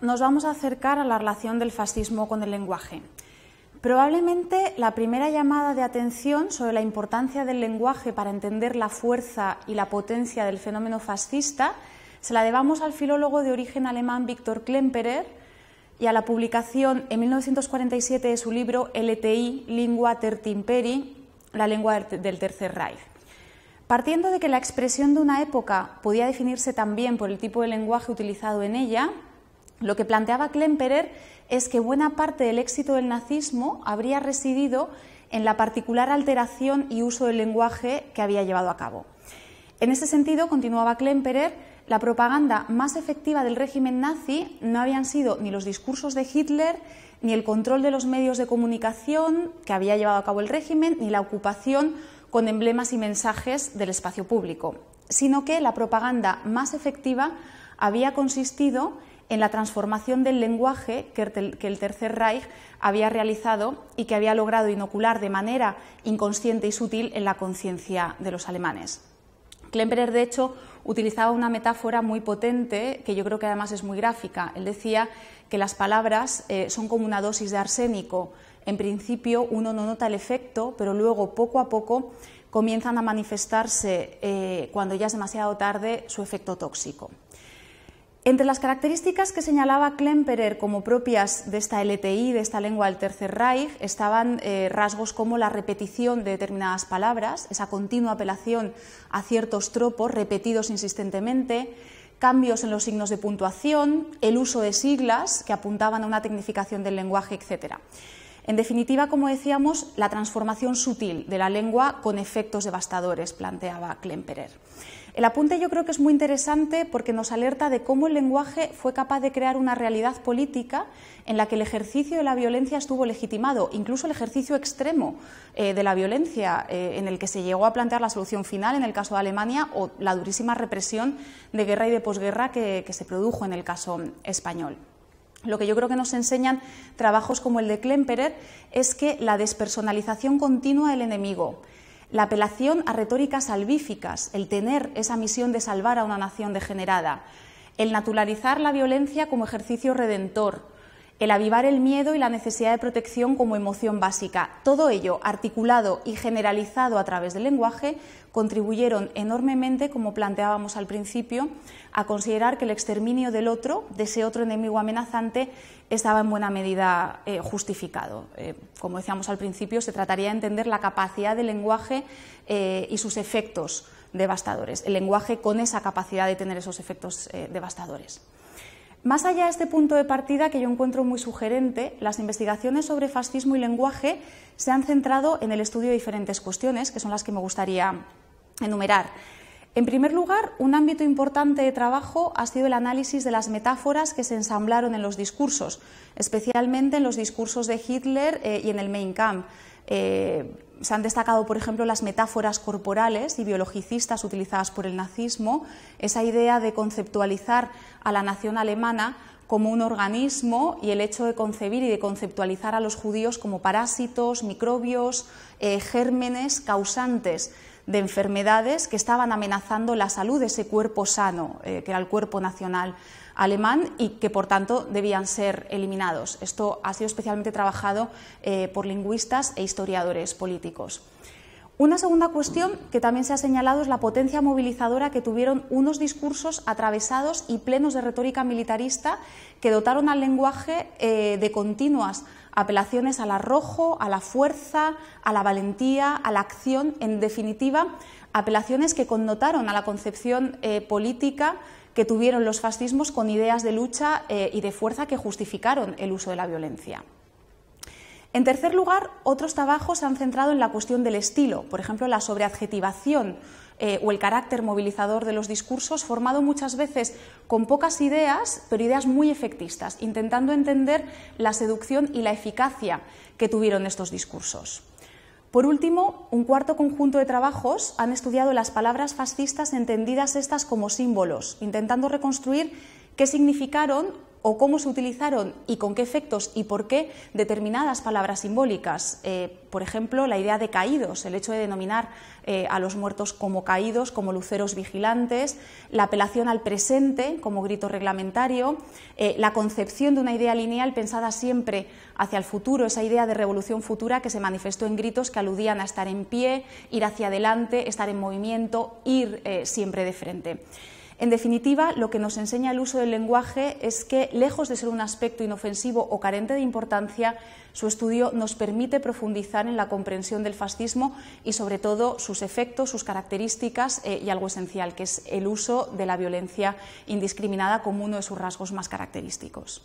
nos vamos a acercar a la relación del fascismo con el lenguaje. Probablemente la primera llamada de atención sobre la importancia del lenguaje para entender la fuerza y la potencia del fenómeno fascista se la debamos al filólogo de origen alemán Viktor Klemperer y a la publicación en 1947 de su libro LTI, Lingua Terti Imperi, la lengua del Tercer Reich. Partiendo de que la expresión de una época podía definirse también por el tipo de lenguaje utilizado en ella, lo que planteaba Klemperer es que buena parte del éxito del nazismo habría residido en la particular alteración y uso del lenguaje que había llevado a cabo. En ese sentido, continuaba Klemperer, la propaganda más efectiva del régimen nazi no habían sido ni los discursos de Hitler, ni el control de los medios de comunicación que había llevado a cabo el régimen, ni la ocupación con emblemas y mensajes del espacio público, sino que la propaganda más efectiva había consistido en la transformación del lenguaje que el Tercer Reich había realizado y que había logrado inocular de manera inconsciente y sutil en la conciencia de los alemanes. Klemperer, de hecho, utilizaba una metáfora muy potente, que yo creo que además es muy gráfica. Él decía que las palabras eh, son como una dosis de arsénico. En principio uno no nota el efecto, pero luego, poco a poco, comienzan a manifestarse, eh, cuando ya es demasiado tarde, su efecto tóxico. Entre las características que señalaba Klemperer como propias de esta LTI, de esta lengua del Tercer Reich, estaban eh, rasgos como la repetición de determinadas palabras, esa continua apelación a ciertos tropos repetidos insistentemente, cambios en los signos de puntuación, el uso de siglas que apuntaban a una tecnificación del lenguaje, etc. En definitiva, como decíamos, la transformación sutil de la lengua con efectos devastadores, planteaba Klemperer. El apunte yo creo que es muy interesante porque nos alerta de cómo el lenguaje fue capaz de crear una realidad política en la que el ejercicio de la violencia estuvo legitimado, incluso el ejercicio extremo eh, de la violencia, eh, en el que se llegó a plantear la solución final en el caso de Alemania o la durísima represión de guerra y de posguerra que se produjo en el caso español. Lo que yo creo que nos enseñan trabajos como el de Klemperer es que la despersonalización continua del enemigo, la apelación a retóricas salvíficas, el tener esa misión de salvar a una nación degenerada, el naturalizar la violencia como ejercicio redentor, el avivar el miedo y la necesidad de protección como emoción básica. Todo ello, articulado y generalizado a través del lenguaje, contribuyeron enormemente, como planteábamos al principio, a considerar que el exterminio del otro, de ese otro enemigo amenazante, estaba en buena medida eh, justificado. Eh, como decíamos al principio, se trataría de entender la capacidad del lenguaje eh, y sus efectos devastadores, el lenguaje con esa capacidad de tener esos efectos devastadores. Más allá de este punto de partida que yo encuentro muy sugerente, las investigaciones sobre fascismo y lenguaje se han centrado en el estudio de diferentes cuestiones, que son las que me gustaría enumerar. En primer lugar, un ámbito importante de trabajo ha sido el análisis de las metáforas que se ensamblaron en los discursos, especialmente en los discursos de Hitler eh, y en el Mein Kampf. Eh, se han destacado, por ejemplo, las metáforas corporales y biologicistas utilizadas por el nazismo, esa idea de conceptualizar a la nación alemana como un organismo y el hecho de concebir y de conceptualizar a los judíos como parásitos, microbios, eh, gérmenes causantes de enfermedades que estaban amenazando la salud de ese cuerpo sano, eh, que era el cuerpo nacional alemán y que por tanto debían ser eliminados. Esto ha sido especialmente trabajado eh, por lingüistas e historiadores políticos. Una segunda cuestión que también se ha señalado es la potencia movilizadora que tuvieron unos discursos atravesados y plenos de retórica militarista que dotaron al lenguaje eh, de continuas apelaciones al arrojo, a la fuerza, a la valentía, a la acción, en definitiva, apelaciones que connotaron a la concepción eh, política que tuvieron los fascismos con ideas de lucha eh, y de fuerza que justificaron el uso de la violencia. En tercer lugar, otros trabajos se han centrado en la cuestión del estilo, por ejemplo, la sobreadjetivación eh, o el carácter movilizador de los discursos, formado muchas veces con pocas ideas, pero ideas muy efectistas, intentando entender la seducción y la eficacia que tuvieron estos discursos. Por último, un cuarto conjunto de trabajos han estudiado las palabras fascistas entendidas estas como símbolos, intentando reconstruir qué significaron o cómo se utilizaron y con qué efectos y por qué determinadas palabras simbólicas. Eh, por ejemplo, la idea de caídos, el hecho de denominar eh, a los muertos como caídos, como luceros vigilantes, la apelación al presente como grito reglamentario, eh, la concepción de una idea lineal pensada siempre hacia el futuro, esa idea de revolución futura que se manifestó en gritos que aludían a estar en pie, ir hacia adelante, estar en movimiento, ir siempre de frente. En definitiva, lo que nos enseña el uso del lenguaje es que, lejos de ser un aspecto inofensivo o carente de importancia, su estudio nos permite profundizar en la comprensión del fascismo y, sobre todo, sus efectos, sus características eh, y algo esencial, que es el uso de la violencia indiscriminada como uno de sus rasgos más característicos.